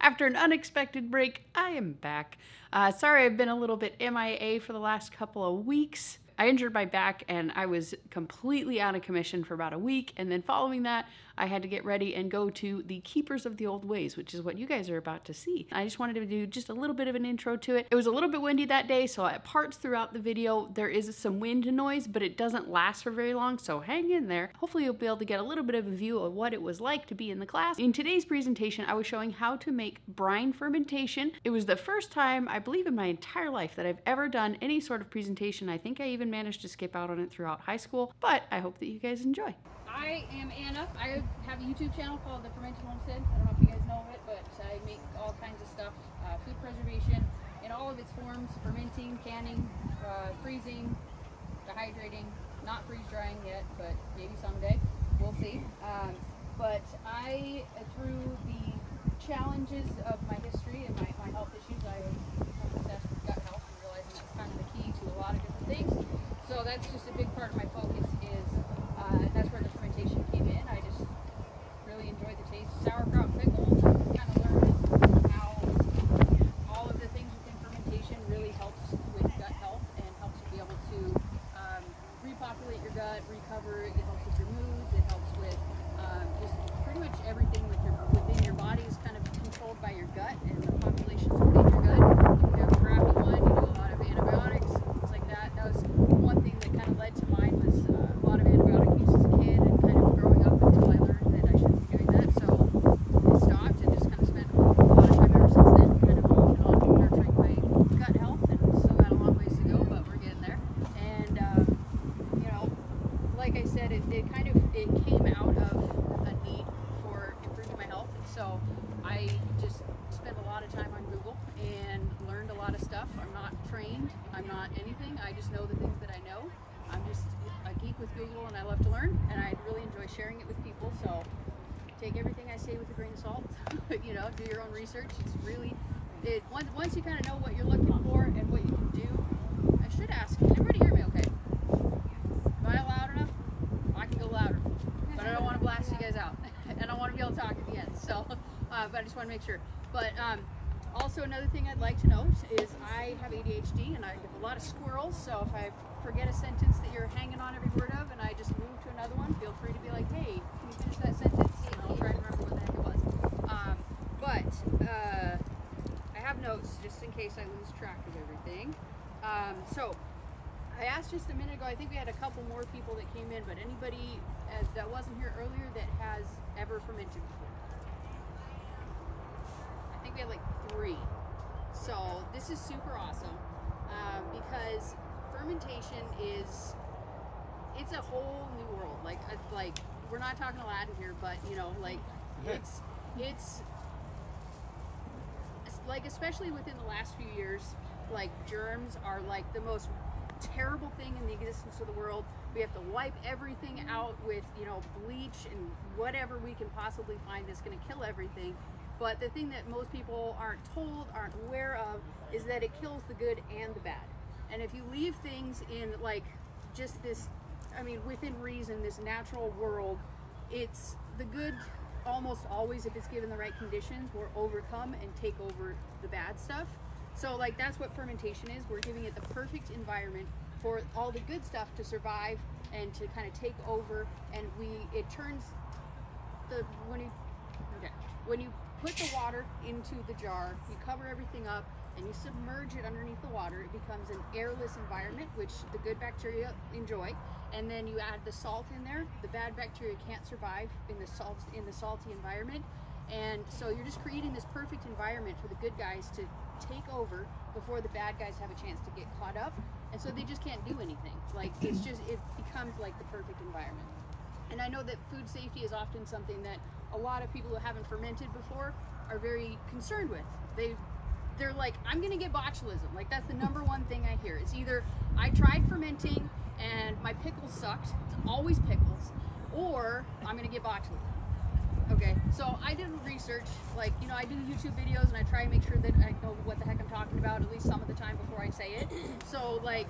After an unexpected break, I am back. Uh, sorry, I've been a little bit MIA for the last couple of weeks. I injured my back and I was completely out of commission for about a week. And then following that, I had to get ready and go to the Keepers of the Old Ways, which is what you guys are about to see. I just wanted to do just a little bit of an intro to it. It was a little bit windy that day, so at parts throughout the video, there is some wind noise, but it doesn't last for very long, so hang in there. Hopefully you'll be able to get a little bit of a view of what it was like to be in the class. In today's presentation, I was showing how to make brine fermentation. It was the first time, I believe in my entire life, that I've ever done any sort of presentation. I think I even managed to skip out on it throughout high school, but I hope that you guys enjoy. I am Anna. I have a YouTube channel called The Fermented Homestead. I don't know if you guys know of it, but I make all kinds of stuff. Uh, food preservation in all of its forms. Fermenting, canning, uh, freezing, dehydrating. Not freeze drying yet, but maybe someday. We'll see. Um, but I, through the challenges of my history and my, my health issues, I become obsessed with gut health and realizing that's kind of the key to a lot of different things. So that's just a big part of my focus is uh, that's where the fermentation came in. I just really enjoyed the taste of sauerkraut pickles. Kind of learned how all of the things within fermentation really helps with gut health and helps you be able to um, repopulate your gut, recover. It helps with your moods. It helps with um, just pretty much everything with your within your body is kind of controlled by your gut and the populations within your gut. If you have a crappy one, you do a lot of antibiotics, things like that. That was one thing that kind of led to mine was uh, a lot of antibiotic use as a kid and kind of growing up until I learned that I shouldn't be doing that. So I stopped and just kind of spent a lot of time ever since then, kind of off and on nurturing my gut health. And still got a long ways to go, but we're getting there. And um, you know, like I said, it, it kind of it came out of a need for improving my health. And so I just spent a lot of time on Google and learned a lot of stuff. I'm not trained. I'm not anything. I just know the things that I know. I'm just a geek with Google and I love to learn and I really enjoy sharing it with people. So take everything I say with a grain of salt. you know, do your own research. It's really it once once you kind of know what you're looking for and what you can do. I should ask. Can everybody hear me okay? Am I loud enough? I can go louder, but I don't want to blast you guys out, and I want to be able to talk at the end. So, uh, but I just want to make sure. But um, also another thing I'd like to note is I have ADHD and I have a lot of squirrels. So if I forget a sentence that you're hanging on every word of, and I just move to another one, feel free to be like, hey, can you finish that sentence? And I'll try to remember what the heck it was. Um, but uh, I have notes just in case I lose track of everything. Um, so I asked just a minute ago, I think we had a couple more people that came in, but anybody uh, that wasn't here earlier that has ever fermented before? I we had like three. So this is super awesome um, because fermentation is, it's a whole new world. Like, like we're not talking Aladdin here, but you know, like it's, it's, it's like especially within the last few years, like germs are like the most terrible thing in the existence of the world. We have to wipe everything out with, you know, bleach and whatever we can possibly find that's going to kill everything. But the thing that most people aren't told, aren't aware of, is that it kills the good and the bad. And if you leave things in like just this, I mean, within reason, this natural world, it's the good almost always, if it's given the right conditions, will overcome and take over the bad stuff. So like that's what fermentation is. We're giving it the perfect environment for all the good stuff to survive and to kind of take over. And we it turns the when you okay when you put the water into the jar, you cover everything up and you submerge it underneath the water. It becomes an airless environment, which the good bacteria enjoy. And then you add the salt in there. The bad bacteria can't survive in the salt in the salty environment. And so you're just creating this perfect environment for the good guys to take over before the bad guys have a chance to get caught up. And so they just can't do anything. Like it's just, it becomes like the perfect environment. And I know that food safety is often something that a lot of people who haven't fermented before are very concerned with. They they're like, I'm gonna get botulism. Like that's the number one thing I hear. It's either I tried fermenting and my pickles sucked, it's always pickles, or I'm gonna get botulism. Okay, so I did research, like, you know, I do YouTube videos and I try and make sure that I know what the heck I'm talking about at least some of the time before I say it. So, like,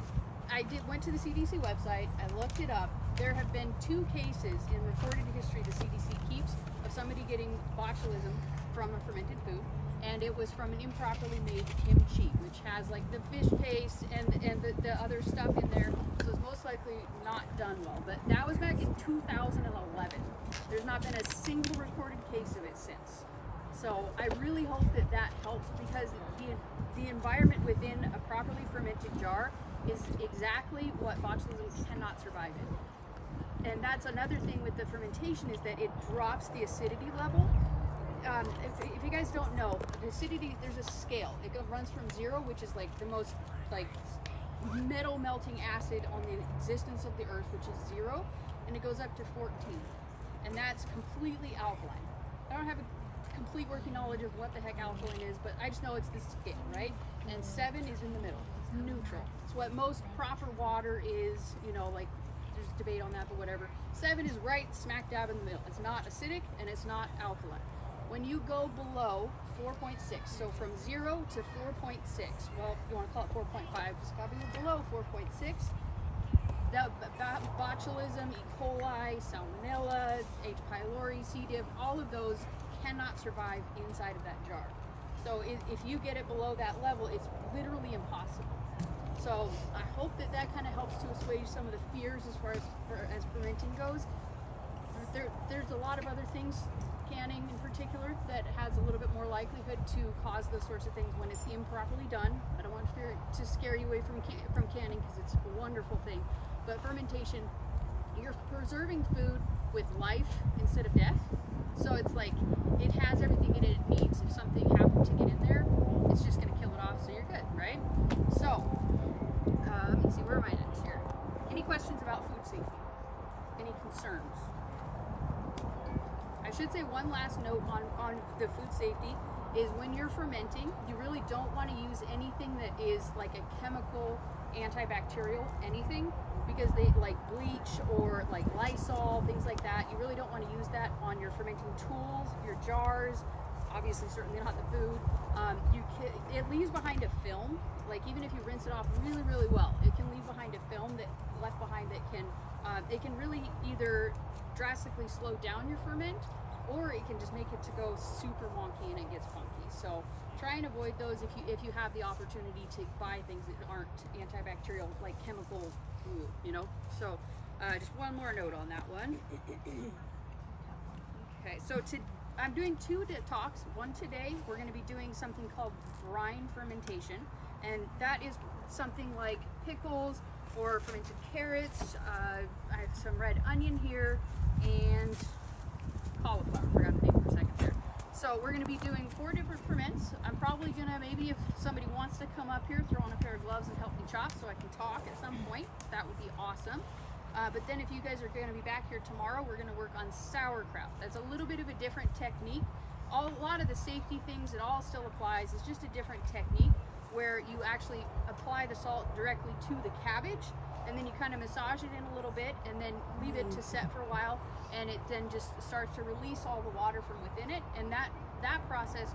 I did went to the CDC website, I looked it up. There have been two cases in recorded history the CDC keeps somebody getting botulism from a fermented food. and it was from an improperly made kimchi, which has like the fish paste and and the, the other stuff in there. So it's most likely not done well. But that was back in 2011. There's not been a single recorded case of it since. So I really hope that that helps because the, the environment within a properly fermented jar is exactly what botulism cannot survive in. And that's another thing with the fermentation is that it drops the acidity level. Um, if, if, you guys don't know, the acidity, there's a scale. It runs from zero, which is like the most like metal melting acid on the existence of the earth, which is zero, and it goes up to 14. And that's completely alkaline. I don't have a complete working knowledge of what the heck alkaline is, but I just know it's the scale, right? And seven is in the middle. It's neutral. It's what most proper water is, you know, like there's debate on that, but whatever. Seven is right smack dab in the middle. It's not acidic and it's not alkaline. When you go below 4.6, so from zero to 4.6, well, you want to call it 4.5, just to below 4.6, the botulism, E. coli, Salmonella, H. pylori, C. diff, all of those cannot survive inside of that jar. So if you get it below that level, it's literally impossible. So I hope that that kind of helps to assuage some of the fears as far as as fermenting goes. There, there's a lot of other things, canning in particular, that has a little bit more likelihood to cause those sorts of things when it's improperly done. I don't want to scare you away from can, from canning because it's a wonderful thing. But fermentation, you're preserving food with life instead of death. So it's like it has everything in it it needs. If something happened to get in there, it's just going to kill it off, so you're good, right? So, uh, let me see, where am I next here? Any questions about food safety? Any concerns? I should say one last note on, on the food safety is when you're fermenting, you really don't want to use anything that is like a chemical antibacterial anything because they like bleach or like Lysol, things like that. You really don't want to use that on your fermenting tools, your jars, obviously certainly not the food. Um, you can, it leaves behind a film. Like even if you rinse it off really, really well, it can leave behind a film that left behind that can, uh, it can really either drastically slow down your ferment or it can just make it to go super wonky and it gets funky. So try and avoid those if you if you have the opportunity to buy things that aren't antibacterial, like chemical, you know. So uh, just one more note on that one. Okay, so to, I'm doing two talks. One today, we're going to be doing something called brine fermentation, and that is something like pickles or fermented carrots. Uh, I have some red onion here and cauliflower. Forgot the name for a second there. So we're going to be doing four different ferments. I'm probably going to, maybe if somebody wants to come up here, throw on a pair of gloves and help me chop so I can talk at some point. That would be awesome. Uh, but then if you guys are going to be back here tomorrow, we're going to work on sauerkraut. That's a little bit of a different technique. All, a lot of the safety things, it all still applies. It's just a different technique where you actually apply the salt directly to the cabbage and then you kind of massage it in a little bit and then leave it to set for a while and it then just starts to release all the water from within it and that that process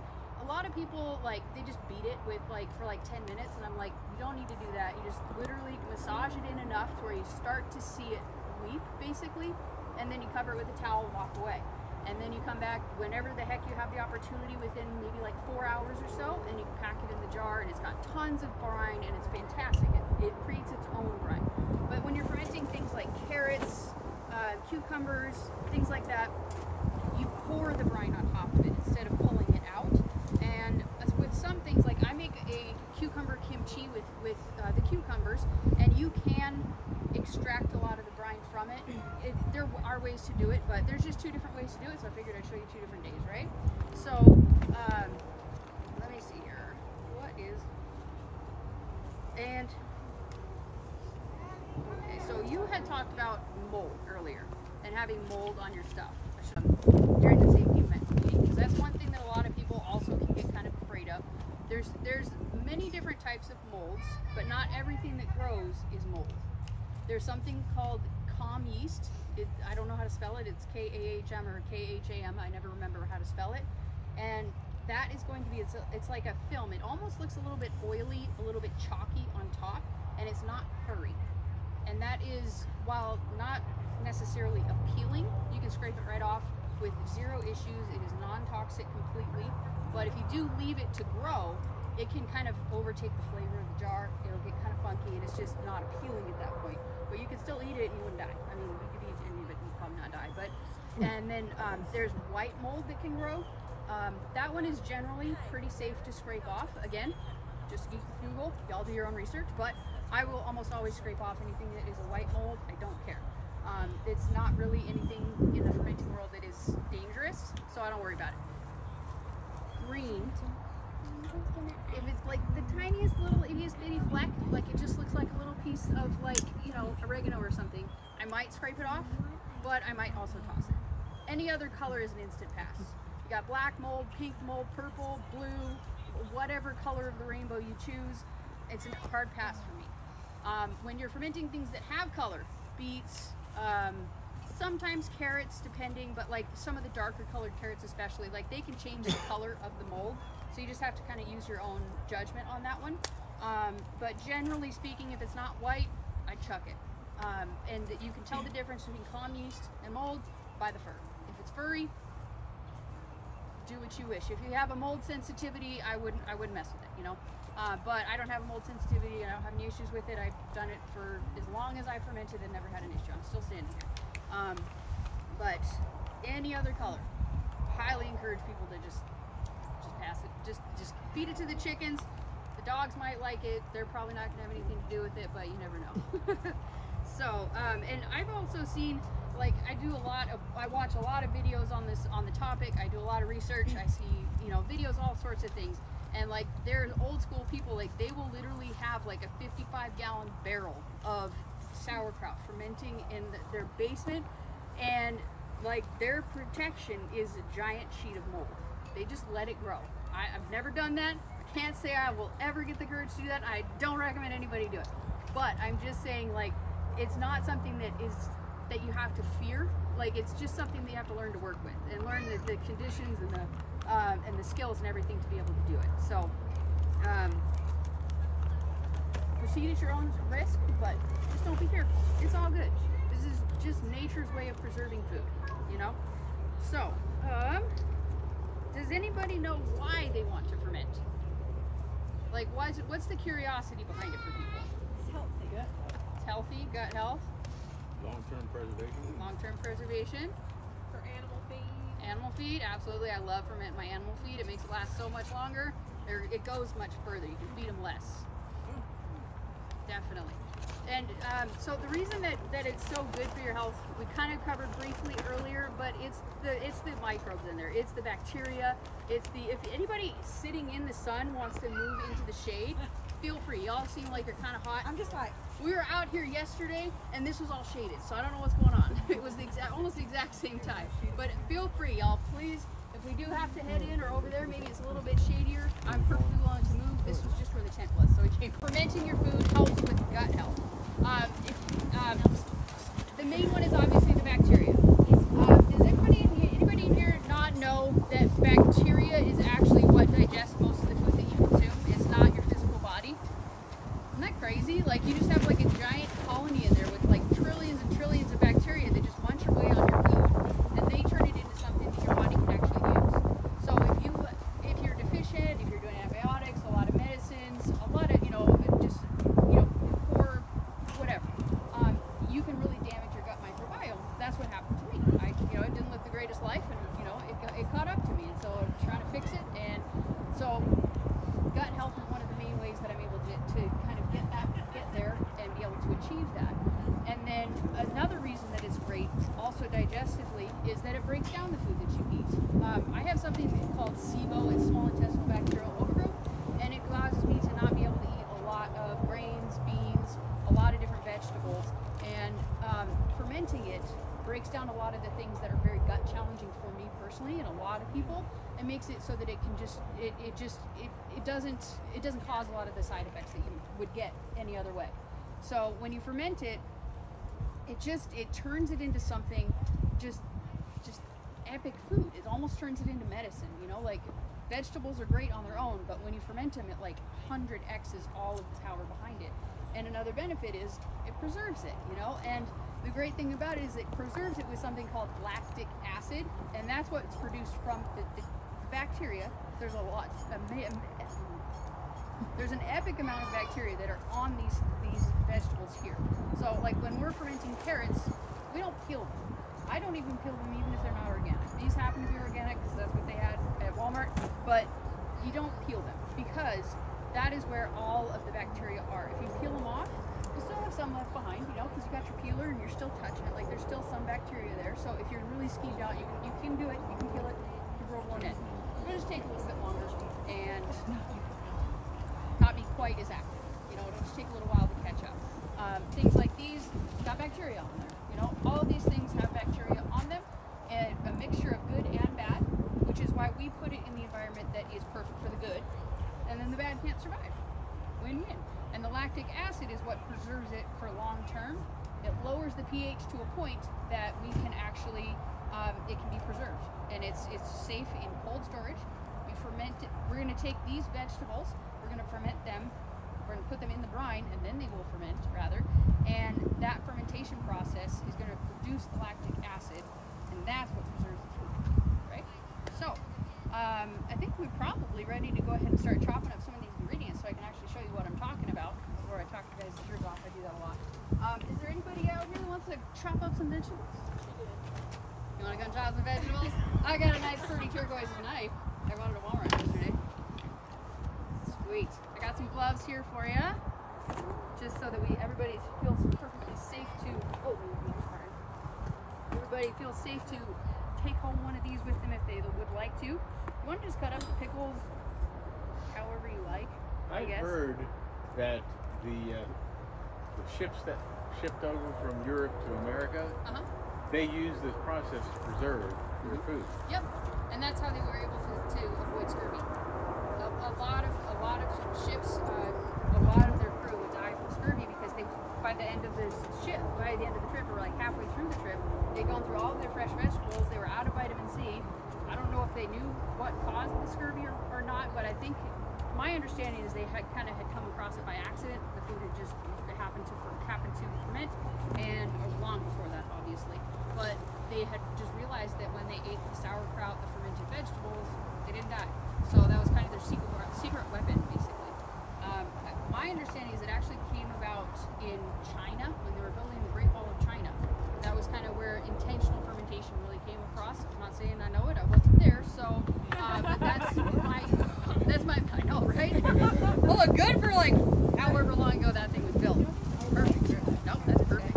lot of people like they just beat it with like for like 10 minutes and I'm like you don't need to do that. You just literally massage it in enough to where you start to see it weep basically and then you cover it with a towel and walk away. And then you come back whenever the heck you have the opportunity within maybe like four hours or so and you can pack it in the jar and it's got tons of brine and it's fantastic. It, it creates its own brine. But when you're fermenting things like carrots uh, cucumbers things like that you pour the brine on top of it instead of pulling it out and with some things like I make a cucumber kimchi with with uh, the cucumbers and you can extract a lot of the brine from it. it. There are ways to do it, but there's just two different ways to do it, so I figured I'd show you two different days, right? So, um, let me see here. What is... And... Okay, so you had talked about mold earlier, and having mold on your stuff during the safety meeting, because that's one thing that a lot of people also can get kind of. There's, there's many different types of molds, but not everything that grows is mold. There's something called kahm yeast. It, I don't know how to spell it. It's K-A-H-M or K-H-A-M. I never remember how to spell it. And that is going to be, it's, a, it's like a film. It almost looks a little bit oily, a little bit chalky on top, and it's not furry. And that is, while not necessarily appealing, you can scrape it right off with zero issues. It is non-toxic completely. But if you do leave it to grow, it can kind of overtake the flavor of the jar. It'll get kind of funky and it's just not appealing at that point. But you can still eat it and you wouldn't die. I mean, you could eat any of it and you'd probably not die. But and then um, there's white mold that can grow. Um, that one is generally pretty safe to scrape off. Again, just Google, y'all do your own research. But I will almost always scrape off anything that is a white mold. I don't care. Um, it's not really anything in the fermenting world that is dangerous, so I don't worry about it. Green if it's like the tiniest little itty bitty fleck, like it just looks like a little piece of like, you know, oregano or something, I might scrape it off, but I might also toss it. Any other color is an instant pass. You got black mold, pink mold, purple, blue, whatever color of the rainbow you choose, it's a hard pass for me. Um, when you're fermenting things that have color, beets, um, sometimes carrots depending, but like some of the darker colored carrots especially, like they can change the color of the mold. So you just have to kind of use your own judgment on that one. Um, but generally speaking, if it's not white, I chuck it. Um, and you can tell the difference between kahm yeast and mold by the fur. If it's furry, do what you wish. If you have a mold sensitivity, I wouldn't I wouldn't mess with it, you know. Uh, but I don't have a mold sensitivity and I don't have any issues with it. I've done it for as long as I fermented and never had an issue. I'm still standing here. Um, but any other color, highly encourage people to just just pass it. Just just feed it to the chickens. The dogs might like it. They're probably not gonna have anything to do with it, but you never know. so, um, and I've also seen like I do a lot of I watch a lot of videos on this on the topic. I do a lot of research. I see you know videos, all sorts of things. And like there's old school people like they will literally have like a 55 gallon barrel of sauerkraut fermenting in the, their basement, and like their protection is a giant sheet of mold. They just let it grow. I, have never done that. I can't say I will ever get the courage to do that. I don't recommend anybody do it. But I'm just saying like it's not something that is that you have to fear. Like it's just something that you have to learn to work with and learn the, the conditions and the um, and the skills and everything to be able to do it. So um, proceed at your own risk, but just don't be fearful. It's all good. This is just nature's way of preserving food, you know? So, um, does anybody know why they want to ferment? Like, why is it, what's the curiosity behind it for people? It's healthy. Gut It's healthy, gut health, Long-term preservation. long-term preservation, For animal feed. animal feed. Absolutely, I love ferment my animal feed. It makes it last so much longer. It goes much further. You can feed them less. Definitely. And um, so the reason that, that it's so good for your health, we kind of covered briefly earlier, but it's the it's the microbes in there. It's the bacteria. It's the if anybody sitting in the sun wants to move into the shade, feel free. Y'all seem like you're kind of hot. I'm just like, We were out here yesterday, and this was all shaded, so I don't know what's going on. It was the exact, almost the exact same time. But feel free, y'all. Please, if we do have to head in or over there, maybe it's a little bit shadier. I'm perfectly willing to move. This was just where the tent was, so. Fermenting your food helps with gut health. Um, if, um, the main one is obviously the bacteria. Um, does anybody in here, anybody in here not know that bacteria is actually what digests most of the food that you consume? It's not your physical body. Isn't that crazy? Like you just have like a giant colony in there with like trillions and trillions of bacteria that just munch away on your food, and they turn it into something that your body can actually use. So if you if you're deficient, if you're doing antibiotics, a lot of medicines, a lot of you know just you know poor whatever, um, you can really damage your gut microbiome. That's what happened to me. I you know it didn't live the greatest life, and you know it, got- it caught up to me, and so I'm trying to fix it, and so gut health is one of the main ways that I'm able to, to kind of get that, get there and be able to achieve that. And then another reason that it's great, also digestively, is that it breaks down the food that you eat. Um, I have something called SIBO, it's small intestinal bacterial overgrowth, and it causes me to not be able to eat a lot of grains, beans, a lot of different vegetables. And um, it breaks down a lot of the things that are very gut challenging for me personally and a lot of people. And makes it so that it can just it, it just it, it doesn't it doesn't cause a lot of the side effects that you would get any other way. So when you ferment it it just it turns it into something just just epic food. It almost turns it into medicine you know like vegetables are great on their own but when you ferment them it like 100 x's all of the power behind it. And another benefit is it preserves it you know? And the great thing about it is it preserves it with something called lactic acid, and that's what's produced from the, the bacteria. There's a lot. There's an epic amount of bacteria that are on these these vegetables here. So like when we're fermenting carrots, we don't peel them. I don't even peel them even if they're not organic. These happen to be organic because that's what they had at Walmart, but you don't peel them because that is where all of the bacteria are. If you peel them off, have some left behind, you know, because you got your peeler and you're still touching it. Like there's still some bacteria there. So if you're really skeeved out, you can, you can do it. You can peel it. You roll one in. It'll just take a little bit longer and not be quite as active. You know, it'll just take a little while to catch up. Um, things like these got bacteria on there. You know, all these things have bacteria on them, and a mixture of good and bad, which is why we put it in the environment that is perfect for the good, and then the bad can't survive. Win-win. And the lactic acid is what preserves it for long term. It lowers the pH to a point that we can actually, um, it can be preserved, and it's it's safe in cold storage. We ferment it. We're going to take these vegetables. We're going to ferment them. We're to put them in the brine, and then they will ferment, rather. And that fermentation process is going to produce the lactic acid, and that's what preserves the food, right? So, um, I think we're probably ready to go ahead and start chopping up some of these ingredients so I can actually show you what I'm talking before I talk you guys' ears off. I do that a lot. Um, is there anybody out here who wants to chop up some vegetables? You want to go chop some vegetables? I got a nice pretty turquoise knife. I bought it at Walmart yesterday. Sweet. I got some gloves here for you, just so that we everybody feels perfectly safe to. Oh. Everybody feels safe to take home one of these with them if they would like to. You want to just cut up the pickles however you like. I I've guess. heard that the, uh, the ships that shipped over from Europe to America, Uh huh. they use this process to preserve their food. Yep, and that's how they were able to, to avoid scurvy. A, a lot of a lot of ships, uh, a lot of their crew would die from scurvy because they, by the end of this ship, by the end of the trip, or like halfway through the trip, they'd gone through all of their fresh vegetables. They were out of vitamin C. I don't know if they knew what caused the scurvy or, or not, but I think my understanding is they had kind of had come across it by accident. The food had just happened to happened to ferment, and long before that, obviously. But they had just realized that when they ate the sauerkraut, the fermented vegetables, they didn't die. So that was kind of their secret secret weapon, basically. Um, my understanding is it actually came about in China when they were building the Great Wall of China. That was kind of where intentional fermentation really came across. I'm not saying I know it; I wasn't there, so uh, but that's my that's my I know, right? Well, good for like however long ago that thing was built. Perfect. Nope, that's perfect.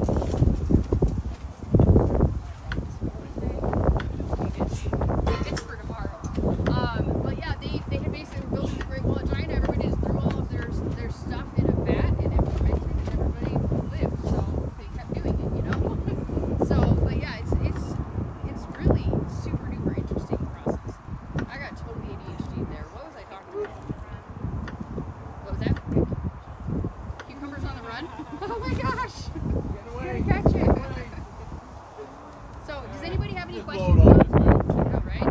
It's for tomorrow. Um, but yeah, they, they had basically were building the Great Wall of China. Everybody just threw all of their their stuff in a vat and it fermented, and everybody lived. So they kept doing it, you know. so, but yeah, it's it's it's really super duper interesting process. I got total ADHD there. What was I talking about? What was that? Cucumbers on the run? oh my gosh! Gotta catch it. So, does anybody have any Just questions? blow it about- off his nose. I know, right?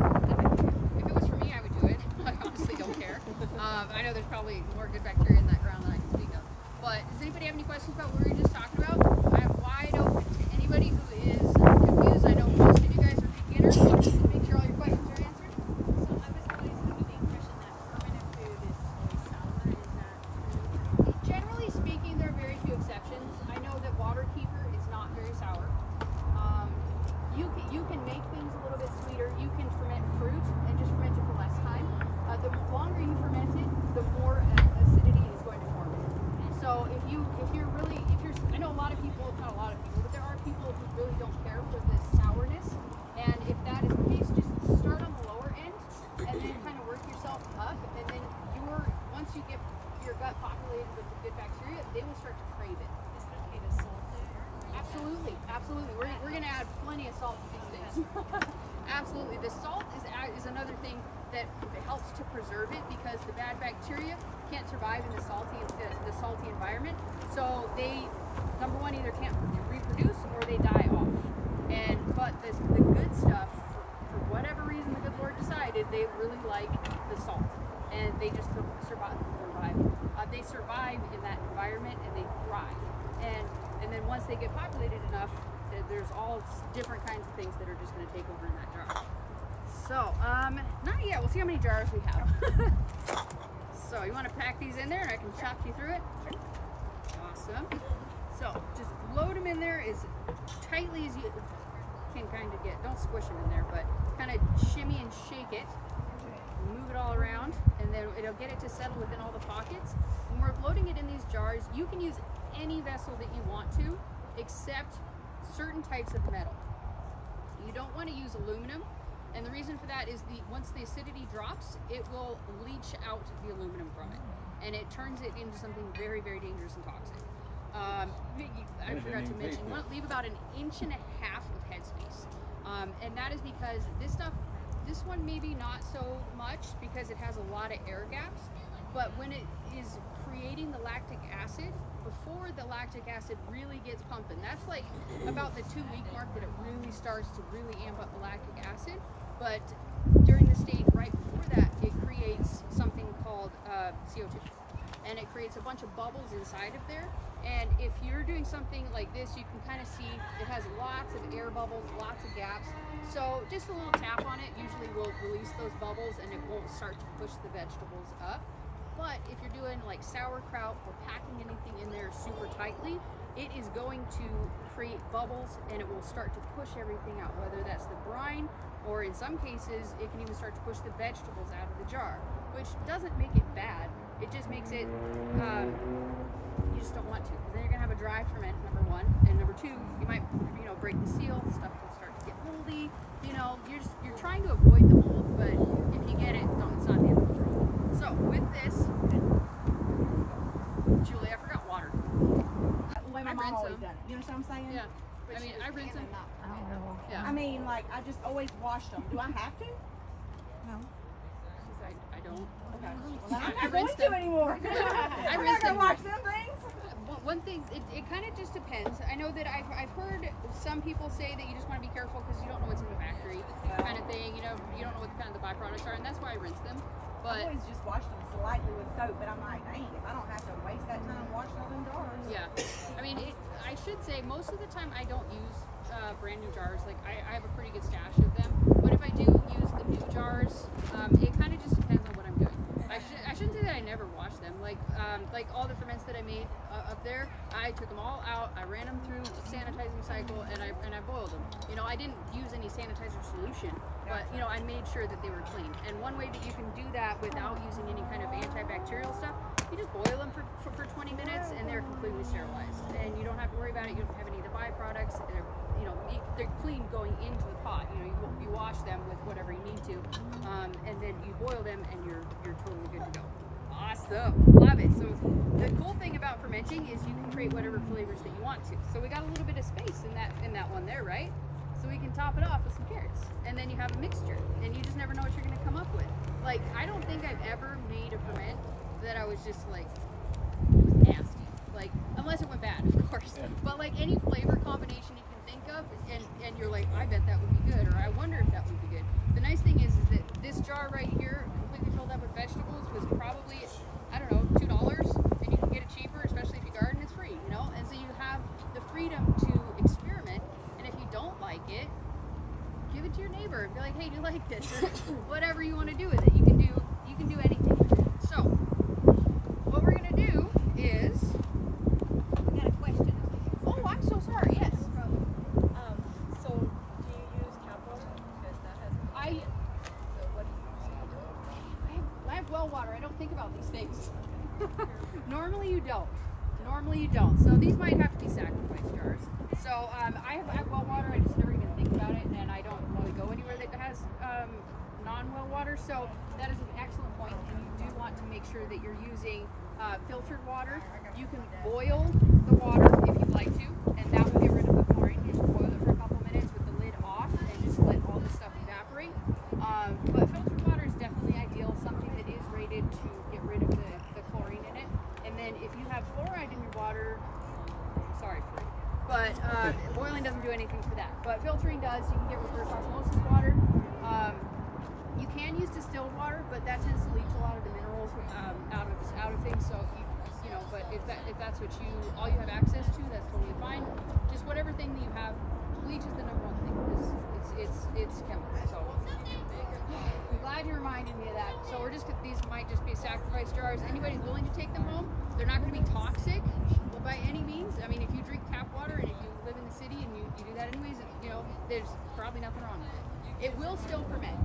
If it was for me, I would do it. I honestly don't care. Um, I know there's probably more good bacteria in that ground than I can speak of. But does anybody have any questions about what we were just talking about? I am wide open to anybody who is confused. I know most of you guys are beginners, so just make sure all your questions are answered. So I was always under the impression that fermented food is always sour. Is that true? Generally speaking, there are very few exceptions. I know that water kefir is not very sour. Um, you can, you can make things a little bit sweeter. You can ferment fruit and just ferment it for less time. Uh, the longer you ferment it, the more uh, acidity is going to form. So if you if you're really if you're I know a lot of people not a lot of people but there are people who really don't care for this sourness and if that is the case just start on the lower end and then kind of work yourself up and then your once you get your gut populated with the good bacteria they will start to crave it. Is it okay to salt it? Or leave it Absolutely, absolutely. We're, we're gonna add plenty of salt to these things. absolutely. The salt is a- is another thing that helps to preserve it because the bad bacteria can't survive in the salty the, the salty environment. So they number one either can't reproduce or they die off. And but the good stuff for, for whatever reason the good Lord decided they really like the salt and they just survive. survive. Uh, they survive in that environment and they thrive. And and then once they get populated enough, There's all different kinds of things that are just going to take over in that jar. So, um, not yet. We'll see how many jars we have. so, you want to pack these in there and I can chop you through it? Awesome. So, just load them in there as tightly as you can kind of get. Don't squish them in there, but kind of shimmy and shake it. Move it all around, and then it'll get it to settle within all the pockets. When we're loading it in these jars, you can use any vessel that you want to, except certain types of metal. You don't want to use aluminum, and the reason for that is the once the acidity drops, it will leach out the aluminum from it, and it turns it into something very, very dangerous and toxic. Um, I forgot to mention, you want to leave about an inch and a half of headspace, um, and that is because this stuff, this one maybe not so much because it has a lot of air gaps, but when it is creating the lactic acid, before the lactic acid really gets pumping, that's like about the two week mark that it really starts to really amp up the lactic acid. But during the stage right before that, it creates something called uh, CO2. And it creates a bunch of bubbles inside of there. And if you're doing something like this, you can kind of see it has lots of air bubbles, lots of gaps. So just a little tap on it usually will release those bubbles and it won't start to push the vegetables up. But if you're doing like sauerkraut or packing anything in there super tightly, it is going to create bubbles and it will start to push everything out, whether that's the brine or in some cases, it can even start to push the vegetables out of the jar, which doesn't make it bad. It just makes it, um, you just don't want to. Because then you're going to have a dry ferment, number one. And number two, you might, you know, break the seal, stuff will start to get moldy. You know, you're, just, you're trying to avoid the mold, but if you get it, don't, it's not the end of the world. So with this, Julie, I forgot water. the way my I mom rinse always them. done it. You understand what I'm saying? Yeah. But I mean, I rinse canning them. up. Yeah. I mean, like, I just always wash them. Do I have to? No. She's like, I don't. Okay. I- Well, I'm I not going rinsed to them. anymore. I I'm rinsed not them. gonna watch them things. One- One thing, it, it kind of just depends. I know that I've, I've heard some people say that you just want to be careful because you don't know what's in the factory, kind of thing. You know, you don't know what kind of the byproducts are, and that's why I rinse them. I always just washed them slightly with soap, but I'm like, dang, if I don't have to waste that time washing all them jars. yeah, I mean, it, I should say most of the time I don't use uh, brand new jars. Like I, I have a pretty good stash of them. But if I do use the new jars, um, it kind of just depends on what I'm doing. I, should, I shouldn't say that I never wash them. Like um, like all the ferments that I made uh, up there, I took them all out. I ran them through a sanitizing cycle, and I and I boiled them. You know, I didn't use any sanitizer solution, but you know, I made sure that they were clean. And one way that you can do that without using any kind of antibacterial stuff, you just boil them for, for, for 20 minutes, and they're completely sterilized. And you don't have to worry about it. You don't have any of the byproducts. They're you know they're clean going into the pot. You know, you, you wash them with whatever you need to, um, and then you boil them, and you're you're totally good to go. Awesome, love it. So the cool thing about fermenting is you can create whatever flavors that you want to. So we got a little bit of space in that in that one there, right? So we can top it off with some carrots, and then you have a mixture, and you just never know what you're gonna come up with. Like I don't think I've ever made a ferment that I was just like was nasty. Like unless it went bad, of course. But like any flavor combination you can think of, and and you're like, I bet that would be good, or I wonder if that would be good. The nice thing is, is that this jar right here, completely filled up with vegetables, was probably I don't know two dollars, and you can get it cheaper, especially if you garden. It's free, you know, and so you have the freedom to experiment. And if you don't like it, give it to your neighbor be like, hey, do you like this? Or whatever you want to do with it. You can do you can do anything with it. So what we're gonna do is I got a question. Oh, I'm so sorry, yes. Um, so do you use tap water? Because that has. I So what do you use? I have, I have well water. I don't think about these things. Normally you don't. Normally you don't. So these might have to be sacrifice jars. So um, I, have, I have well water. I just never even think about it, and I don't really go anywhere that has um, non-well water. So that is an excellent point, and you do want to make sure that you're using uh, filtered water. You can boil the water if you'd like to, and that will get rid of the chlorine. Just boil it for a couple minutes with the lid off, and just let all the stuff evaporate. Um, but filtered water is definitely ideal, something that is rated to get rid of the, the chlorine in it. And then if you have fluoride in your water, sorry for. But uh, boiling doesn't do anything for that. But filtering does. You can get reverse osmosis water. Um, you can use distilled water, but that tends to leach a lot of the minerals um, out of out of things. So you, you know, but if that if that's what you all you have access to, that's totally fine. Just whatever thing that you have, bleach is the number one thing. It's it's it's, it's chemical. So I'm glad you reminded me of that. So we're just these might just be sacrifice jars. Anybody's willing to take them home. They're not going to be toxic by any means. I mean, if you drink tap water and if you live in the city and you, you do that anyways, you know, there's probably nothing wrong with it. It will still ferment.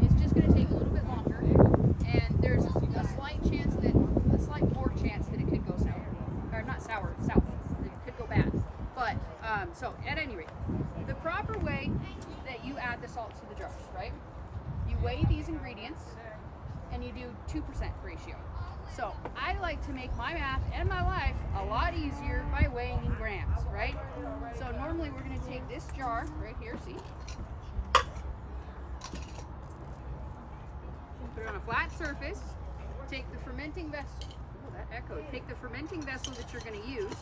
It's just going to take a little bit longer, and there's a slight chance that a slight more chance that it could go sour, or not sour, south. It could go bad. But um, so at any rate, the proper way that you add the salt to the jars, right? You weigh these ingredients, and you do two percent ratio. So I like to make my math and my life a lot easier by weighing in grams, right? So normally we're going to take this jar right here, see? Put it on a flat surface. Take the fermenting vessel. Oh, that echoed. Take the fermenting vessel that you're going to use.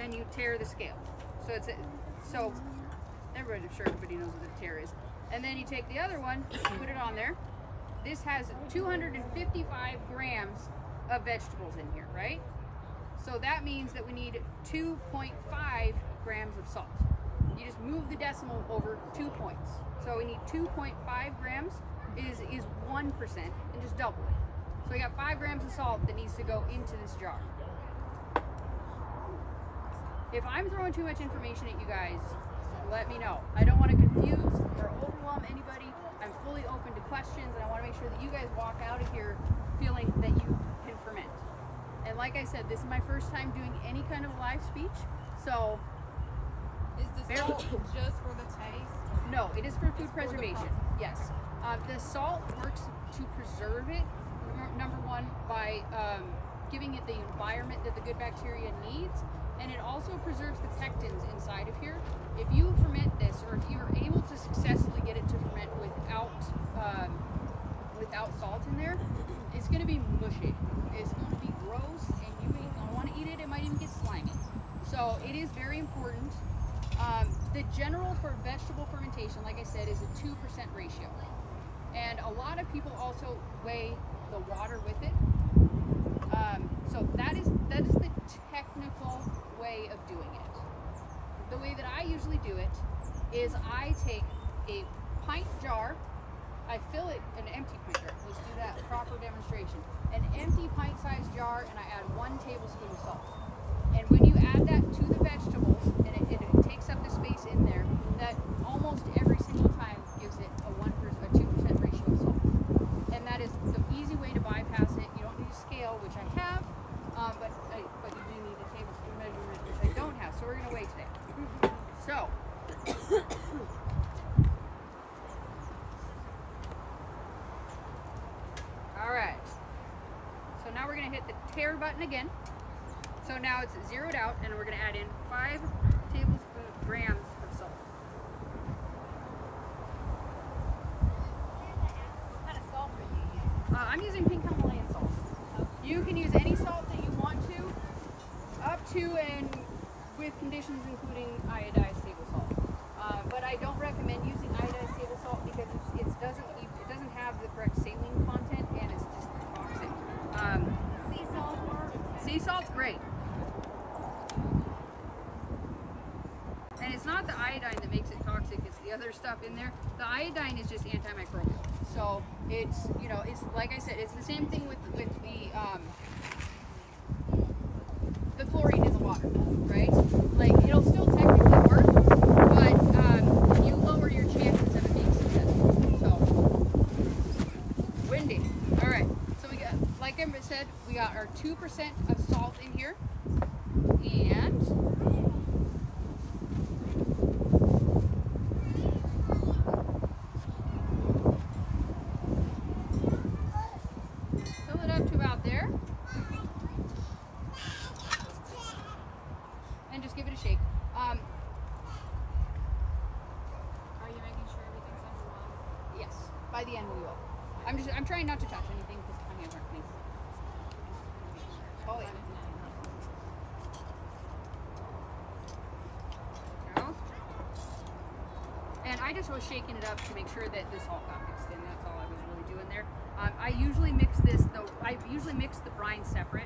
And you tare the scale. So it's a, so everybody, I'm sure everybody knows what a tare is. And then you take the other one, put it on there. This has 255 grams of vegetables in here, right? So that means that we need 2.5 grams of salt. You just move the decimal over two points. So we need 2.5 grams is, is 1% and just double it. So we got five grams of salt that needs to go into this jar. If I'm throwing too much information at you guys, let me know. I don't want to confuse or overwhelm anybody. I'm fully open to questions and I want to make sure that you guys walk out of here feeling that you can ferment. And like I said, this is my first time doing any kind of live speech. So Is the salt just for the taste? no, it is for food It's for preservation. Yes. Uh, the salt works to preserve it, number one, by um, giving it the environment that the good bacteria needs, and it also preserves the pectins inside of here. If you ferment this, or if you're able to successfully get it to ferment without um, without salt in there, it's going to be mushy. It's going to be gross, and you may not want to eat it. It might even get slimy. So it is very important. Um, the general for vegetable fermentation, like I said, is a 2% ratio. And a lot of people also weigh the water with it. Um, so that is that is the technical way of doing it. The way that I usually do it is I take a pint jar, I fill it an empty pint jar. Let's do that proper demonstration. An empty pint-sized jar, and I add one tablespoon of salt. And when you add that to the vegetables, and it, it, takes up the space in there, that almost every single time gives it a one a two percent ratio of salt. And that is the easy way to bypass it. You don't need a scale, which I have, um, but I, but you do need a tablespoon measurement, which I don't have. So we're gonna weigh today. So. All right. So now we're gonna hit the tare button again. So now it's zeroed out, and we're gonna add in five tablespoon grams of salt. What kind of salt are you using? Uh, I'm using pink Himalayan salt. You can use any salt that you want to, up to and with conditions including iodized table salt. Uh, but I don't recommend using iodized table salt because it's, it doesn't it doesn't have the correct saline content and it's just toxic. Um, Sea salt? Sea salt's great. And it's not the iodine that makes it toxic, it's the other stuff in there. The iodine is just antimicrobial. So it's, you know, it's like I said, it's the same thing with, with the, um, the chlorine water, right? Like, it'll still technically work, but um, you lower your chances of it being successful. So, windy. All right. So we got, like I said, we got our two percent of salt in here, and fill it up to about there, and just give it a shake. Um, Are you making sure everything's under one? yes. By the end we will. I'm just, I'm trying not to touch anything because my hands aren't clean. Oh yeah. Go. And I just was shaking it up to make sure that this all got mixed in. That's all I was really doing there. Um, I usually mix this though. I usually mix the brine separate,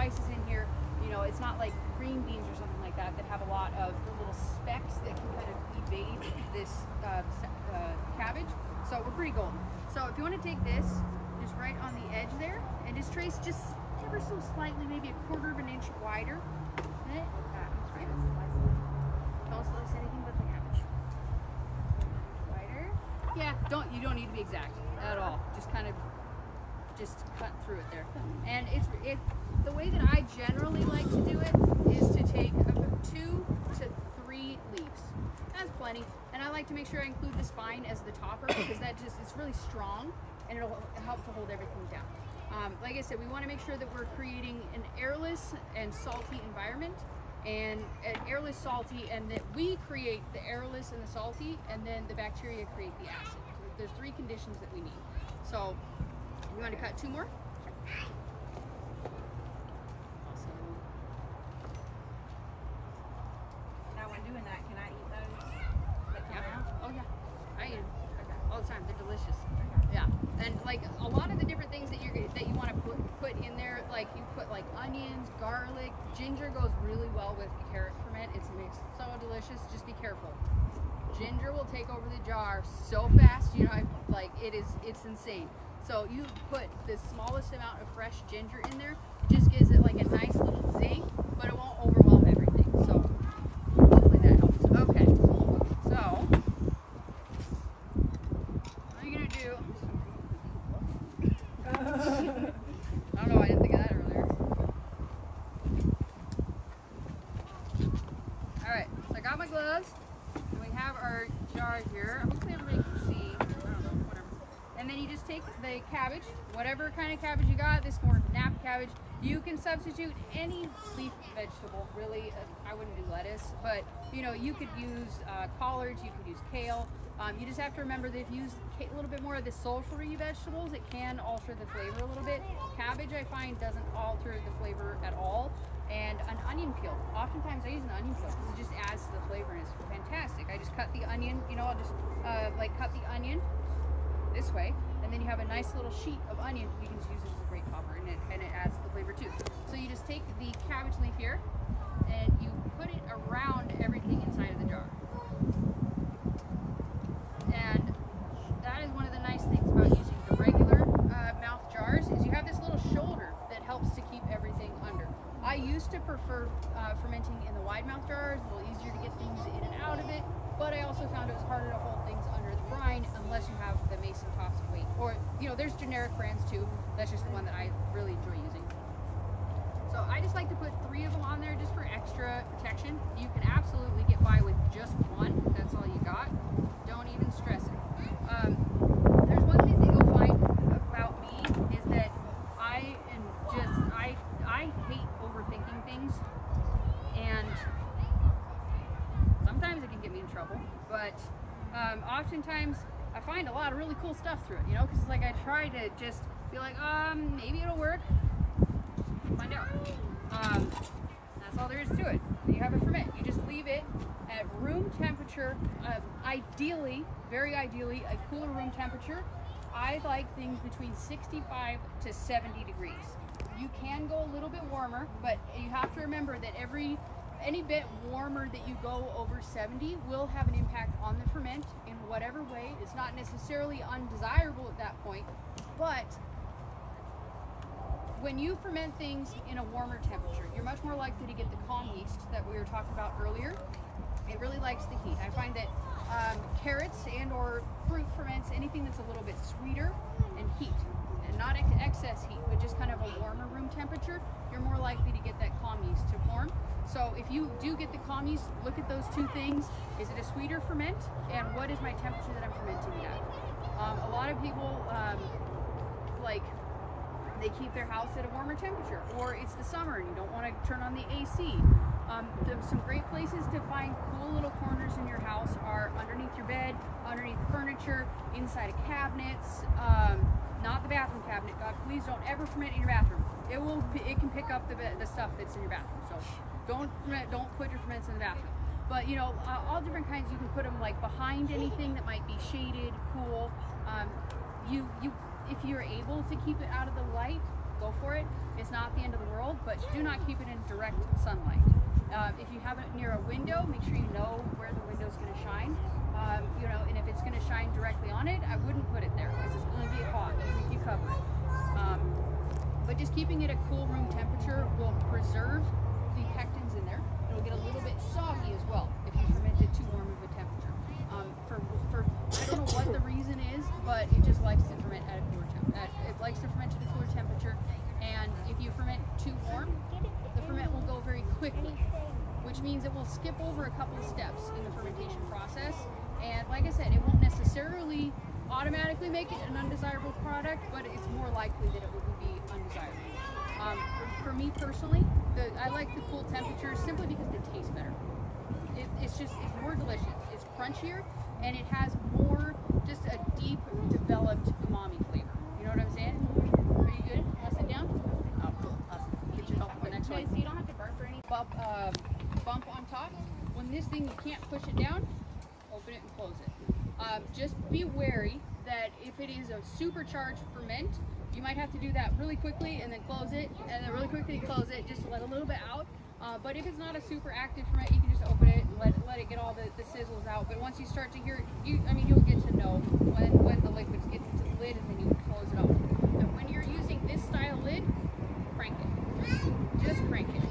spices in here. You know, it's not like green beans or something like that that have a lot of the little specks that can kind of evade this uh, uh, cabbage. So we're pretty golden. So if you want to take this, just right on the edge there, and just trace just ever so slightly, maybe a quarter of an inch wider. Yeah. Don't slice anything but the cabbage. Wider. Yeah, don't you don't need to be exact at all. Just kind of just cut through it there. And it's it the way that I generally like to do it is to take about two to three leaves. That's plenty. And I like to make sure I include the spine as the topper because that just it's really strong and it'll help to hold everything down. Um, like I said, we want to make sure that we're creating an airless and salty environment and an airless salty and that we create the airless and the salty and then the bacteria create the acid. So there's three conditions that we need. So you want to cut two more? Awesome. Now, when doing that, can I eat those? that come Yeah. out? Oh yeah. I eat 'em all the time. They're delicious. Yeah. And like a lot of the different things that you're that you want to put put in there, like you put like onions, garlic, ginger goes really well with carrot ferment. It's so delicious. Just be careful. Ginger will take over the jar so fast. You know, I, like it is. It's insane. So you put the smallest amount of fresh ginger in there. Just gives it like a nice little zing, but it won't overwhelm everything. So hopefully that helps. Okay. So what are you gonna do? I don't know. I didn't think of that earlier. All right. So I got my gloves. And we have our jar here. Hopefully everybody can see. I don't know. Whatever. And then you just take the cabbage, whatever kind of cabbage you got. This more nap cabbage. You can substitute any leaf vegetable. Really, uh, I wouldn't do lettuce, but you know you could use uh, collards. You could use kale. Um, you just have to remember that if you use a little bit more of the sulfury vegetables, it can alter the flavor a little bit. Cabbage, I find, doesn't alter the flavor at all. And an onion peel. Oftentimes, I use an onion peel because it just adds to the flavor and it's fantastic. I just cut the onion. You know, I'll just uh, like cut the onion this way, and then you have a nice little sheet of onion. You can just use it as a great topper, and it, and it adds the flavor too. So you just take the cabbage leaf here, and you put it around everything inside of the jar. And that is one of the nice things about using the regular uh, mouth jars is you have this little shoulder that helps to keep everything under. I used to prefer uh, fermenting in the wide mouth jars, a little easier to get things in and out of it, but I also found it was harder to hold things under brine unless you have the Masontops weight. Or, you know, there's generic brands too. That's just the one that I really enjoy using. So I just like to put three of them on there just for extra protection. You can absolutely get by with just one. That's all you got. Don't even stress it. Um, there's one thing that you'll find about me is that I am just I I hate overthinking things, and sometimes it can get me in trouble. But um, oftentimes I find a lot of really cool stuff through it. You know, because it's like I try to just be like, um, maybe it'll work. Find out. Um, that's all there is to it. You have it ferment. You just leave it at room temperature, uh, ideally, very ideally, a cooler room temperature. I like things between 65 to 70 degrees. You can go a little bit warmer, but you have to remember that every any bit warmer that you go over 70 will have an impact on the ferment in whatever way. It's not necessarily undesirable at that point, but when you ferment things in a warmer temperature, you're much more likely to get the kahm yeast that we were talking about earlier. It really likes the heat. I find that um, carrots and or fruit ferments, anything that's a little bit sweeter and heat, and not ex- excess heat, but just kind of a warmer room temperature, you're more likely to get that kahm yeast to form. So if you do get the kahm yeast, look at those two things. Is it a sweeter ferment? And what is my temperature that I'm fermenting at? Um, a lot of people um, like they keep their house at a warmer temperature, or it's the summer and you don't want to turn on the AC. Um, some great places to find cool little corners in your house are underneath your bed, underneath furniture, inside of cabinets, um, not the bathroom cabinet. God, please don't ever ferment in your bathroom. It will, it can pick up the, the stuff that's in your bathroom. So don't don't put your ferments in the bathroom. But you know, uh, all different kinds. You can put them like behind anything that might be shaded, cool. Um, you, you, if you're able to keep it out of the light, go for it. It's not the end of the world, but do not keep it in direct sunlight. Um, if you have it near a window, make sure you know where the window's going to shine. Um, you know, and if it's going to shine directly on it, I wouldn't put it there because it's going to be hot if you cover it. Um, but just keeping it at cool room temperature will preserve the pectins in there. It'll get a little bit soggy as well if you ferment it too warm of a temperature. Um, for, for I don't know what the reason is, but it just likes to ferment at a cooler temp. At, it likes to ferment at a cooler temperature, and if you ferment too warm, the ferment will go very quickly, which means it will skip over a couple of steps in the fermentation process. And like I said, it won't necessarily automatically make it an undesirable product, but it's more likely that it will be undesirable. Um, for, for me personally, the, I like the cool temperature simply because it tastes better. It, it's just it's more delicious. It's crunchier and it has more just a deep developed umami flavor. You know what I'm saying? Are you good? Want to sit down? Oh, cool. Awesome. Get your help for the next one. so you don't have to burp or anything. Bump, um, bump on top. When this thing you can't push it down, open it and close it. Um, just be wary that if it is a supercharged ferment, you might have to do that really quickly and then close it, and then really quickly close it just let a little bit out. Uh, but if it's not a super active ferment, you can just open it and let, let it get all the, the sizzles out. But once you start to hear, you, I mean, you'll get to know when, when the liquids get into the lid and then you close it off. And when you're using this style lid, crank it. Just crank it.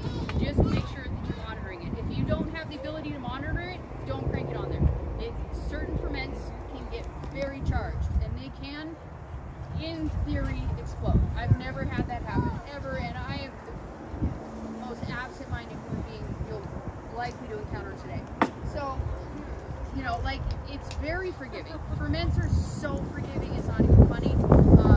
Just make sure that you're monitoring it. If you don't have the ability to monitor it, don't crank it on there. It, certain ferments can get very charged and they can, in theory, explode. I've never had that happen ever, and I am the most absent-minded human being you'll likely to encounter today. So, you know, like it's very forgiving. Ferments are so forgiving. It's not even funny. Um,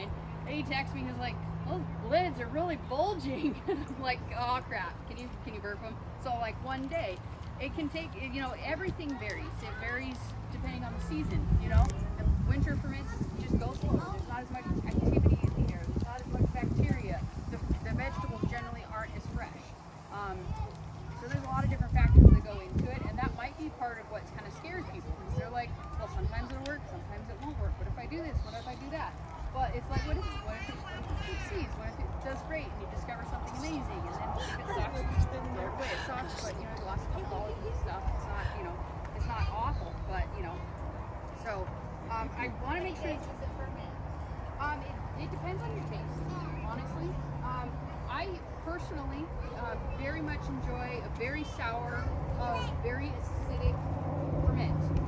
And he texts me, he's like, those lids are really bulging. I'm like, oh crap, can you, can you burp them? So like one day, it can take, you know, everything varies. It varies depending on the season, you know? Winter ferments just go slow. There's not as much, I actually um, it, it, depends on your taste, honestly. Um, I personally uh, very much enjoy a very sour, uh, very acidic ferment.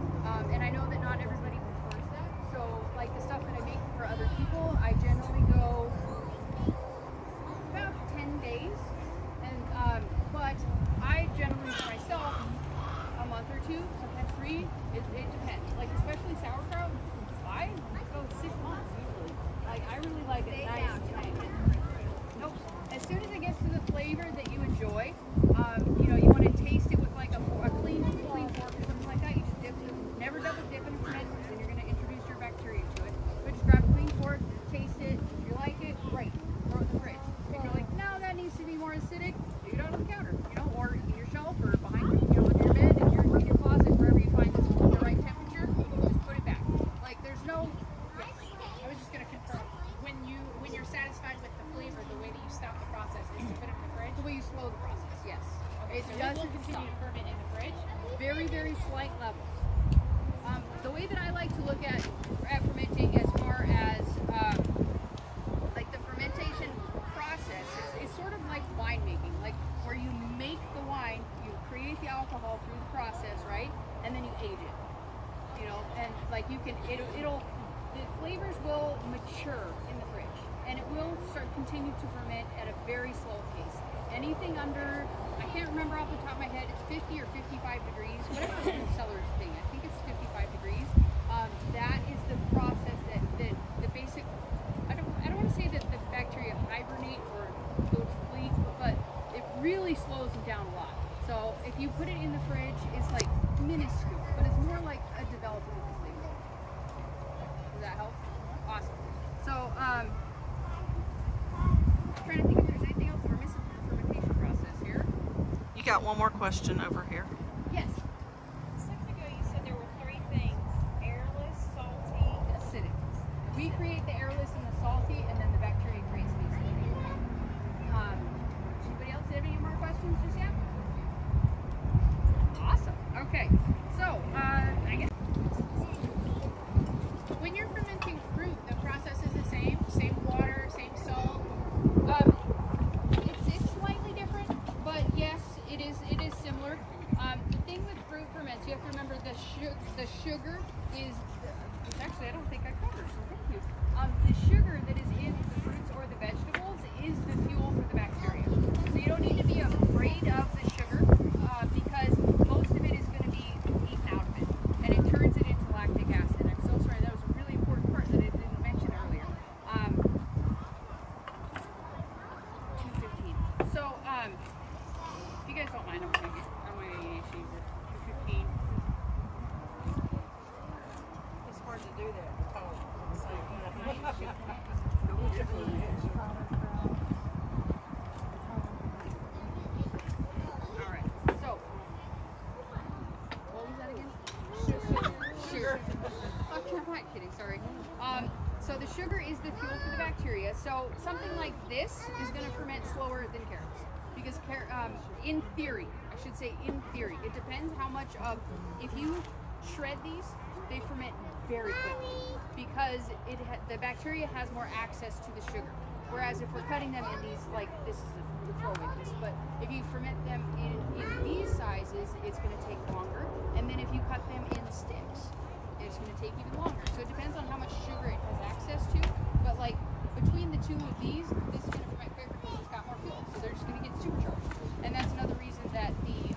got one more question over here. sugar. Whereas if we're cutting them in these, like this is a, the four weakness, but if you ferment them in, in these sizes, it's going to take longer. And then if you cut them in sticks, it's going to take even longer. So it depends on how much sugar it has access to. But like between the two of these, this is going to ferment quicker because it's got more fuel. So they're just going to get supercharged. And that's another reason that the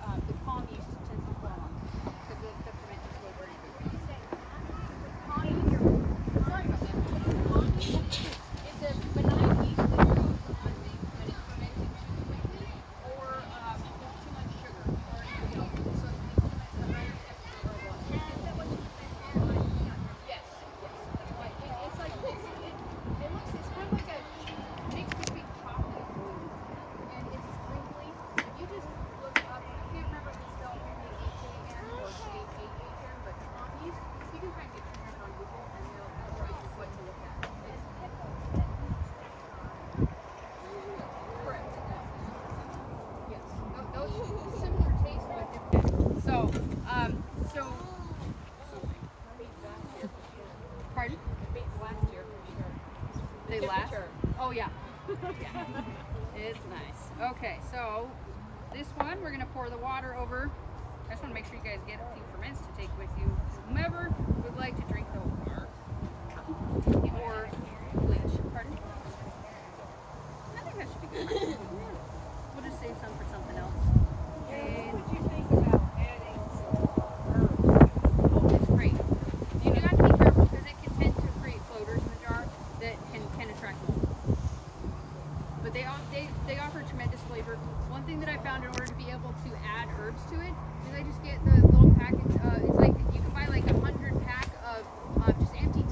But they, they, they offer tremendous flavor. One thing that I found in order to be able to add herbs to it is I just get the little packets. Uh, it's like you can buy like a hundred pack of um, just empty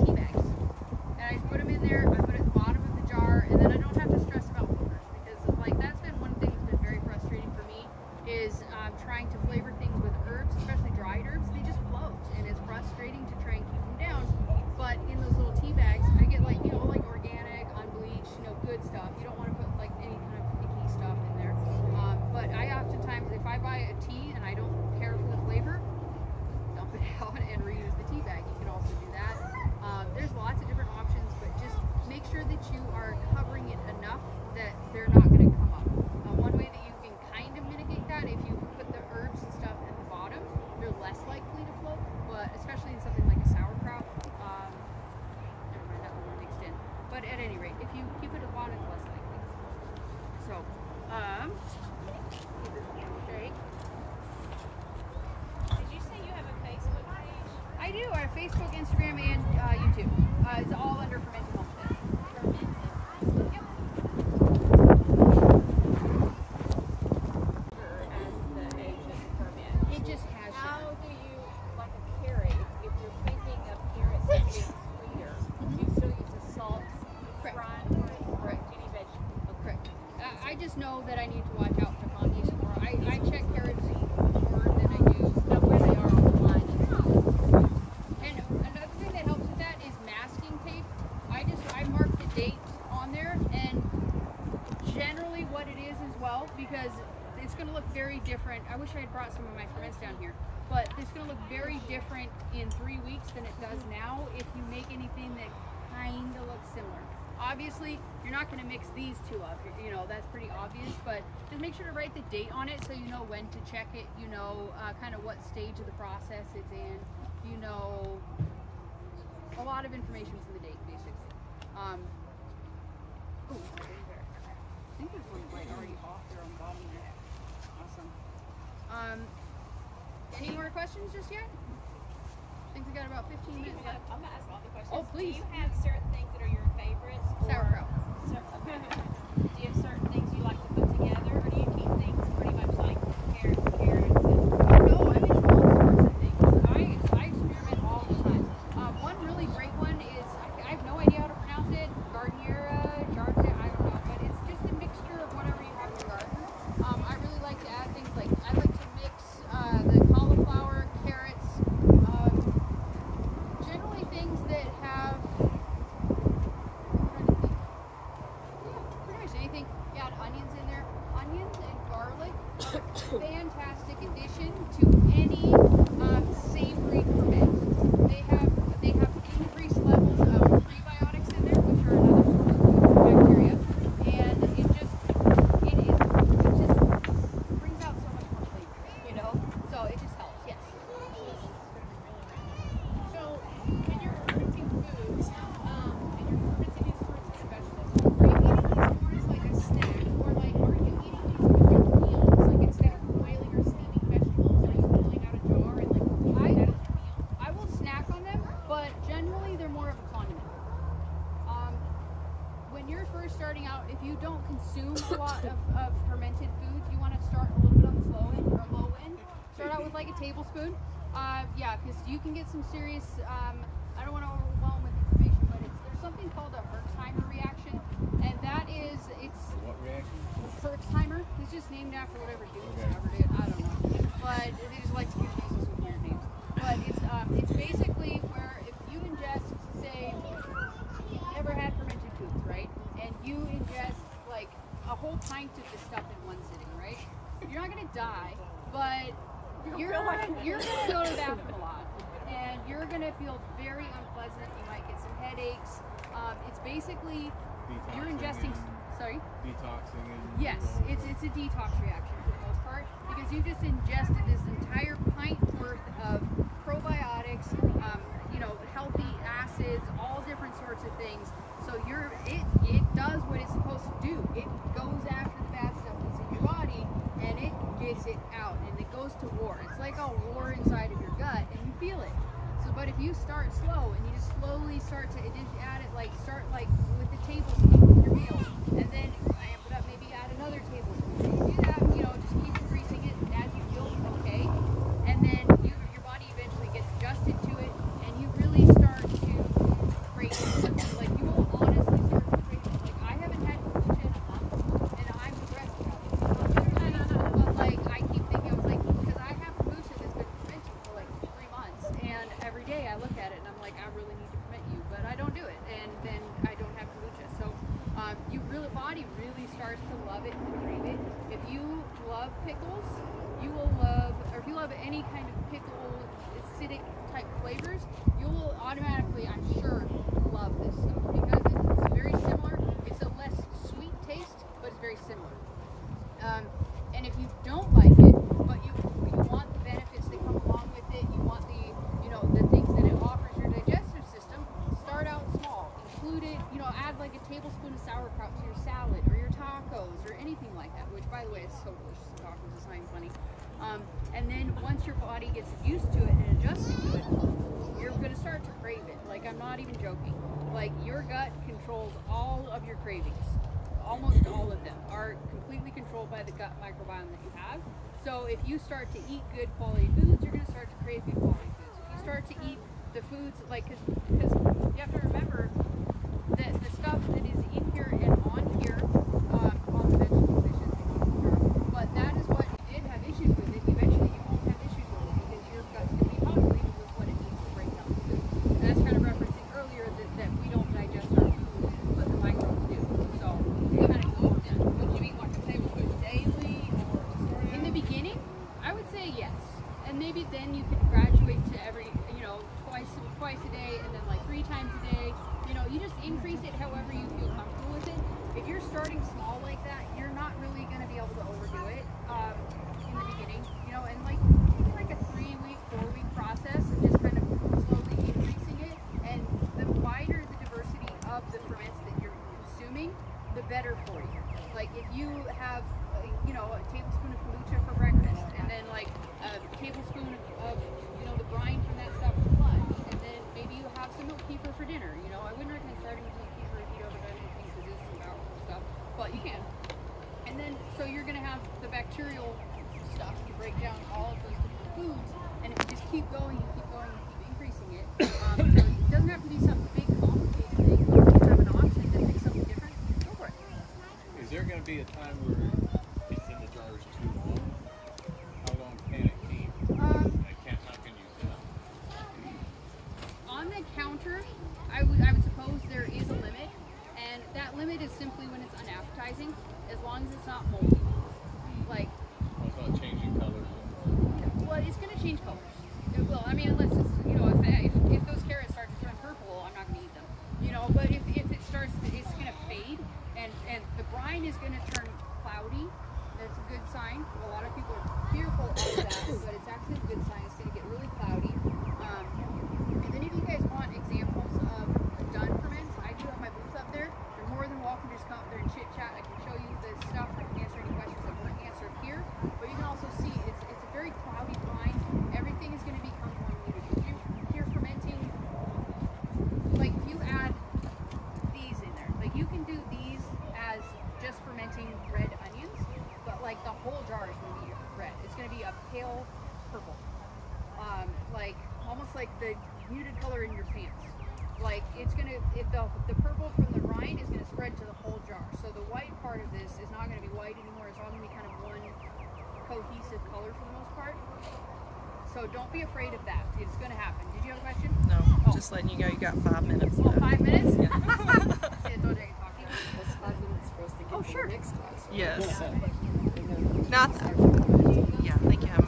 as well because it's going to look very different. I wish I had brought some of my friends down here, but it's going to look very different in three weeks than it does now if you make anything that kind of looks similar. Obviously, you're not going to mix these two up. You know, that's pretty obvious, but just make sure to write the date on it so you know when to check it, you know uh, kind of what stage of the process it's in, you know a lot of information from the date, basically. Um, ooh think this one's like already off there on the bottom there. Awesome. Um, any more questions just yet? I think we got about 15 minutes have, left. I'm going to ask all the questions. Oh, please. Do you have certain things that are your favorites? Sauerkraut. Okay. Do you have certain things you like to put together, or do you keep things? body really starts to love it and crave it. If you love pickles, you will love, or if you love any kind of pickle acidic type flavors, you will automatically, I'm sure, love this stuff because it's very similar. It's a less sweet taste, but it's very similar. Um, and if you don't like like the muted color in your pants. Like it's gonna, if the, the purple from the rind is gonna spread to the whole jar. So the white part of this is not gonna be white anymore. It's all gonna be kind of one cohesive color for the most part. So don't be afraid of that. It's gonna happen. Did you have a question? No, oh. just letting you go. You got five minutes. Oh, five minutes? Yeah. oh, sure. Next class. Yes. Yeah. Not that. Yeah, thank you.